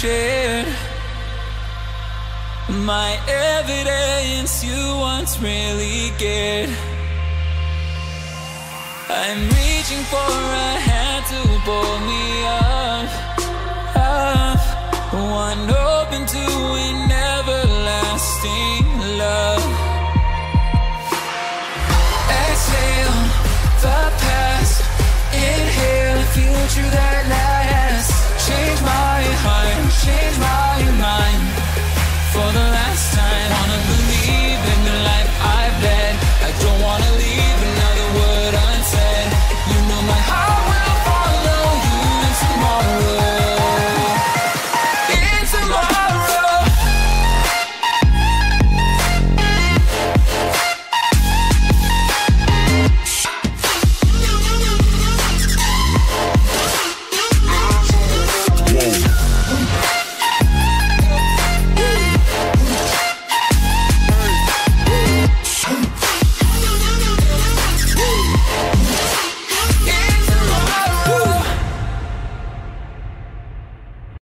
shared. My evidence you once really cared. I'm reaching for a hand to pull me up, up. One open to an everlasting love. Exhale the past, inhale a future